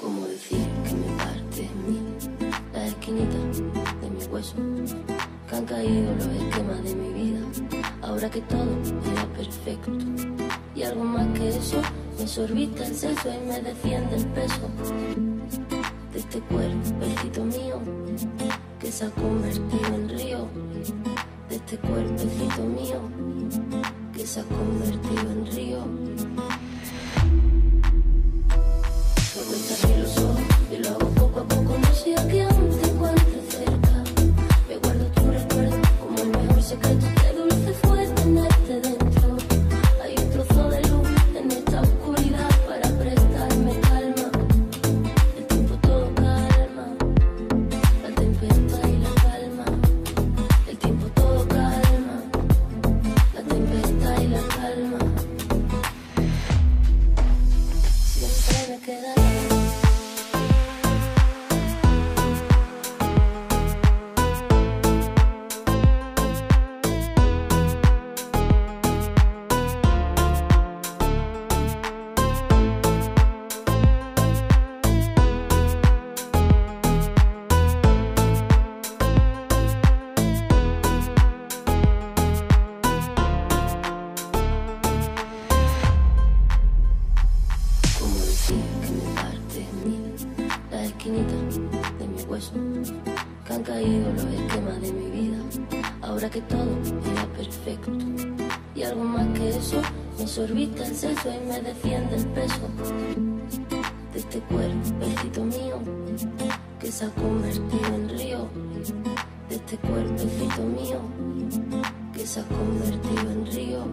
Como decir que me parte en mí las esquinitas de mi hueso que han caído los esquemas de mi vida. Ahora que todo era perfecto y algo más que eso, me sorbita el seso y me defiende el peso de este cuerpecito mío que se ha convertido en río. De este cuerpecito mío que se ha convertido de mi hueso que han caído los esquemas de mi vida. Ahora que todo era perfecto y algo más que eso, me sorbita el seso y me defiende el peso de este cuerpecito mío que se ha convertido en río. De este cuerpecito mío que se ha convertido en río.